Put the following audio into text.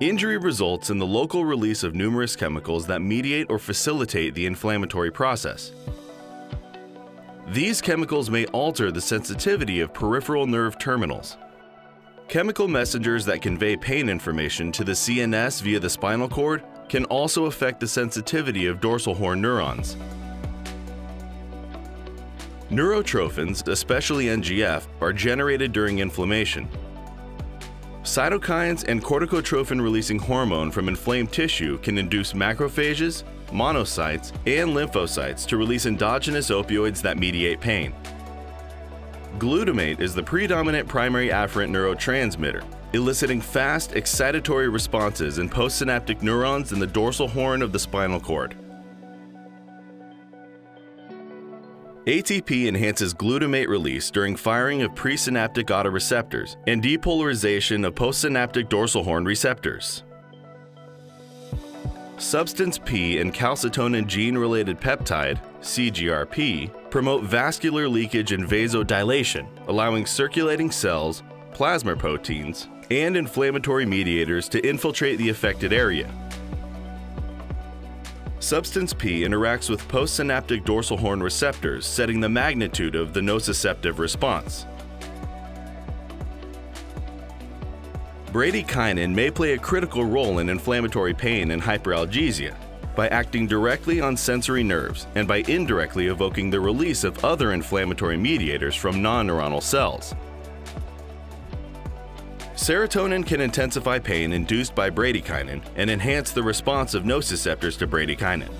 Injury results in the local release of numerous chemicals that mediate or facilitate the inflammatory process. These chemicals may alter the sensitivity of peripheral nerve terminals. Chemical messengers that convey pain information to the CNS via the spinal cord can also affect the sensitivity of dorsal horn neurons. Neurotrophins, especially NGF, are generated during inflammation. Cytokines and corticotrophin-releasing hormone from inflamed tissue can induce macrophages, monocytes, and lymphocytes to release endogenous opioids that mediate pain. Glutamate is the predominant primary afferent neurotransmitter, eliciting fast, excitatory responses in postsynaptic neurons in the dorsal horn of the spinal cord. ATP enhances glutamate release during firing of presynaptic autoreceptors and depolarization of postsynaptic dorsal horn receptors. Substance P and calcitonin gene-related peptide, CGRP, promote vascular leakage and vasodilation, allowing circulating cells, plasma proteins, and inflammatory mediators to infiltrate the affected area. Substance P interacts with postsynaptic dorsal horn receptors, setting the magnitude of the nociceptive response. Bradykinin may play a critical role in inflammatory pain and hyperalgesia by acting directly on sensory nerves and by indirectly evoking the release of other inflammatory mediators from non-neuronal cells. Serotonin can intensify pain induced by bradykinin and enhance the response of nociceptors to bradykinin.